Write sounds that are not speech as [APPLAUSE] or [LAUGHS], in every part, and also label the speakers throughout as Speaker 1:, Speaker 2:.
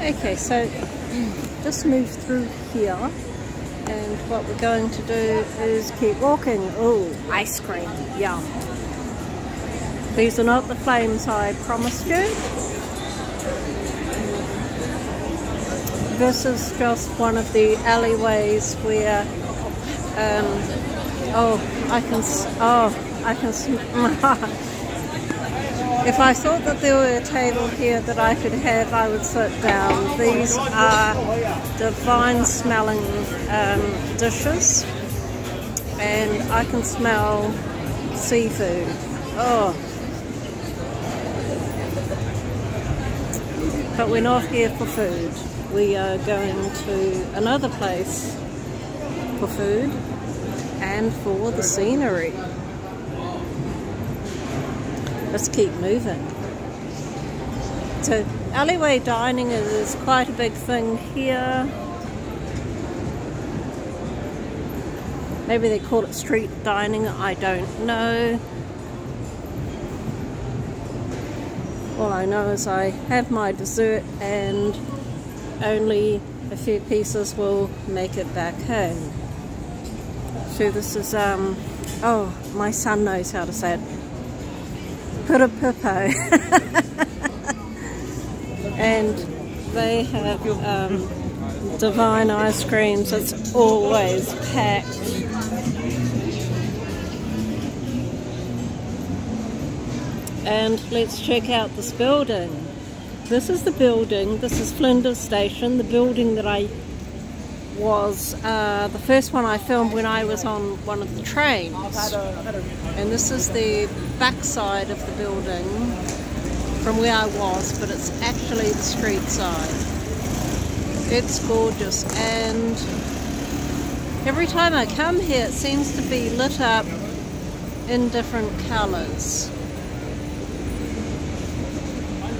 Speaker 1: Okay, so just move through here and what we're going to do is keep walking. Oh, ice cream, yum. These are not the flames I promised you. This is just one of the alleyways where, um, oh, I can, oh, I can, [LAUGHS] If I thought that there were a table here that I could have, I would sit down. These are divine smelling um, dishes and I can smell seafood. Oh. But we're not here for food. We are going to another place for food and for the scenery. Let's keep moving. So alleyway dining is quite a big thing here. Maybe they call it street dining, I don't know. All I know is I have my dessert and only a few pieces will make it back home. So this is, um, oh, my son knows how to say it. Purapupo. and they have um, divine ice creams. It's always packed. And let's check out this building. This is the building. This is Flinders Station, the building that I was uh, the first one I filmed when I was on one of the trains. And this is the backside of the building from where I was, but it's actually the street side. It's gorgeous and every time I come here it seems to be lit up in different colours.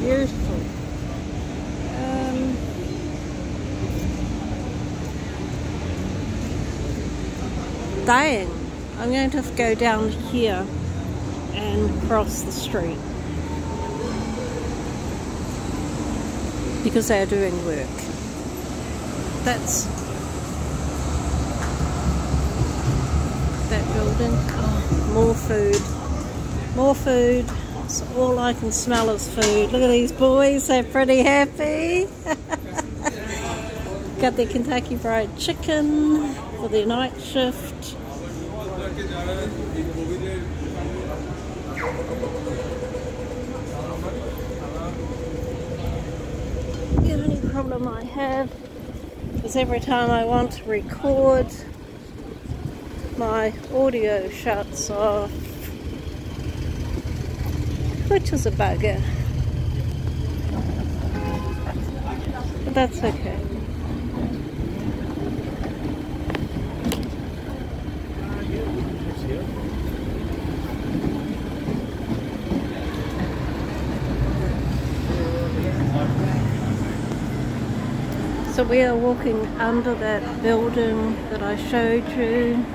Speaker 1: Beautiful. Dying. I'm going to go down here and cross the street because they are doing work. That's that building. Oh, more food. More food. So all I can smell is food. Look at these boys, they're pretty happy. [LAUGHS] Got their Kentucky Fried Chicken for their night shift. The only problem I have is every time I want to record my audio shuts off which is a bugger but that's okay So we are walking under that building that I showed you.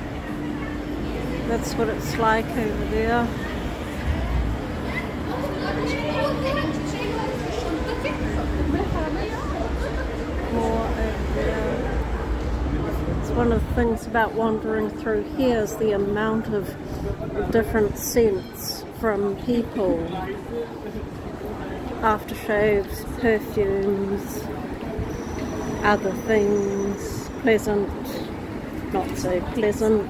Speaker 1: That's what it's like over there. It's one of the things about wandering through here is the amount of different scents from people. Aftershaves, perfumes, other things, pleasant, not so pleasant.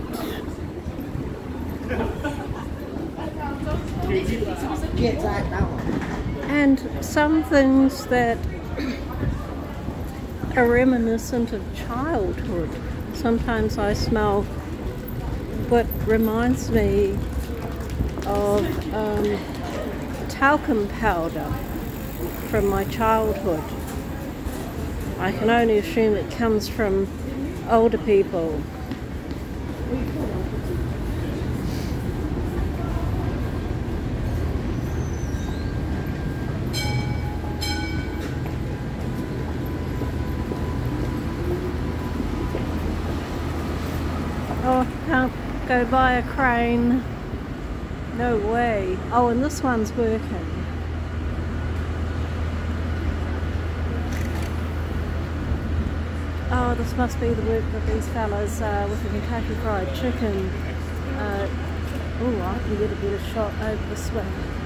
Speaker 1: And some things that [COUGHS] are reminiscent of childhood. Sometimes I smell what reminds me of um, talcum powder from my childhood. I can only assume it comes from older people. Oh, can't go by a crane. No way. Oh, and this one's working. Oh, this must be the work that these fellas uh, with the Kentucky Fried Chicken. Uh, oh, I can get a better shot over this way.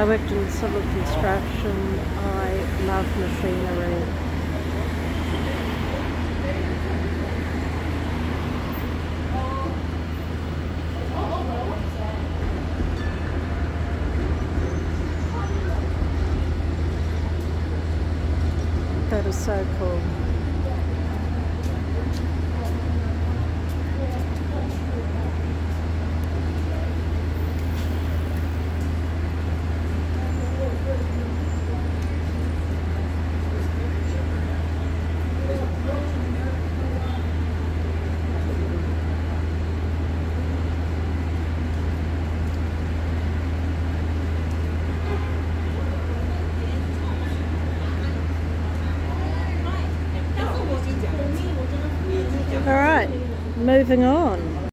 Speaker 1: I worked in civil construction. I love machinery. That is so cool. All right, moving on.